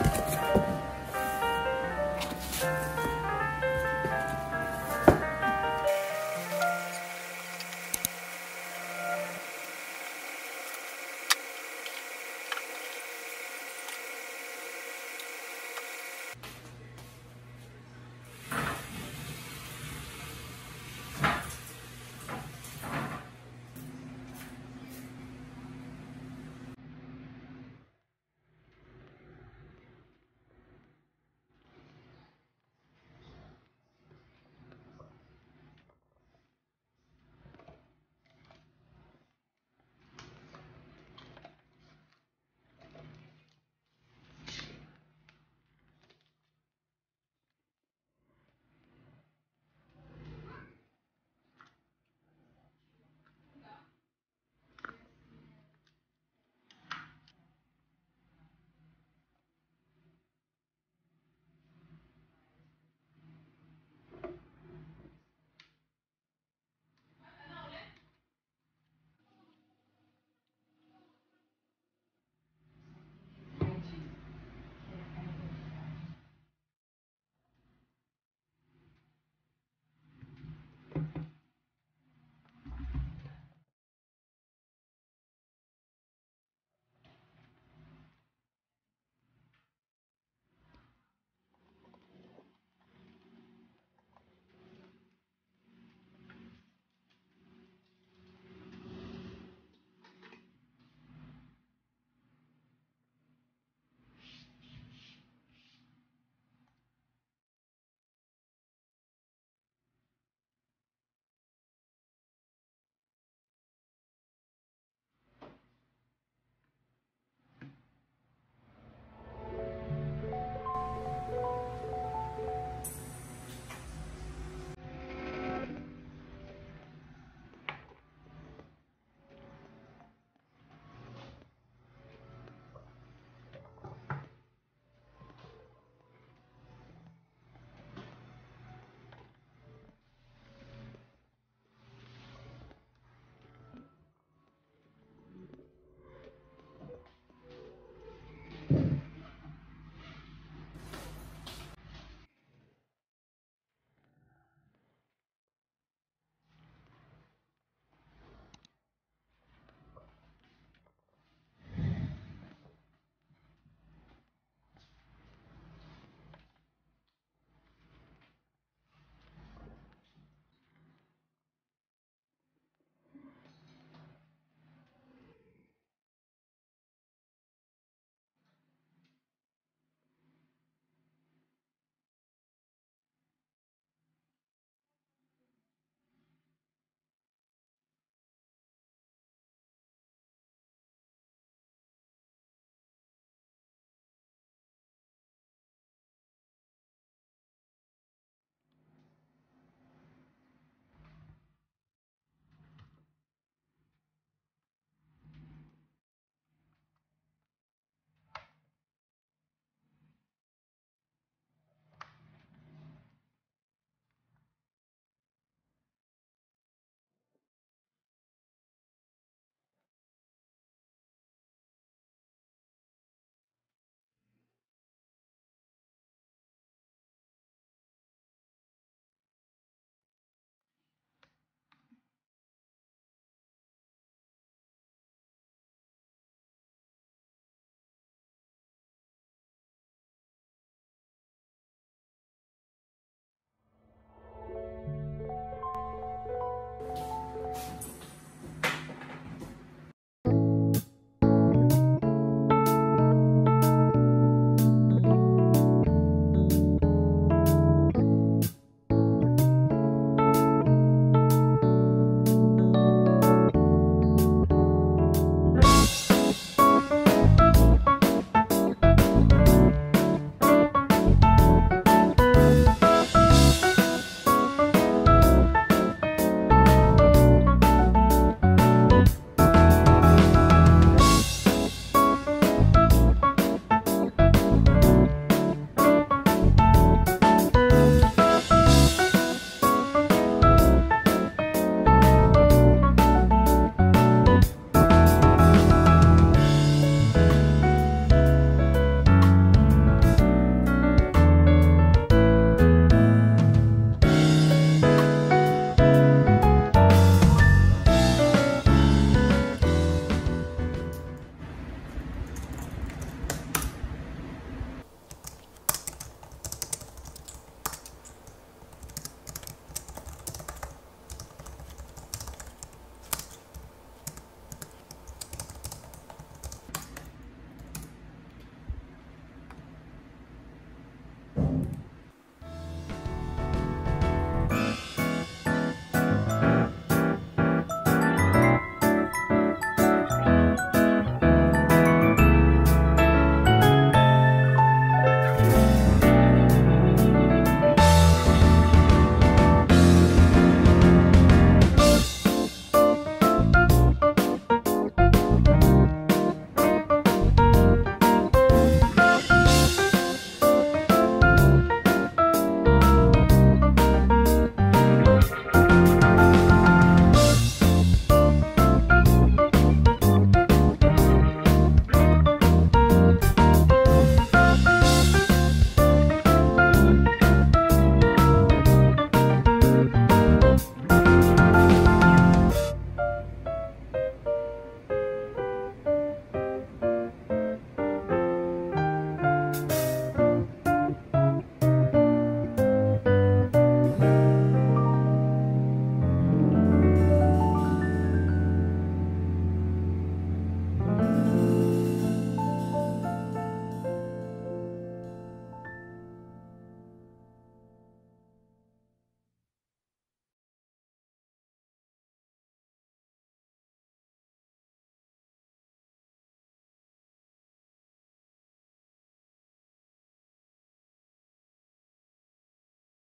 す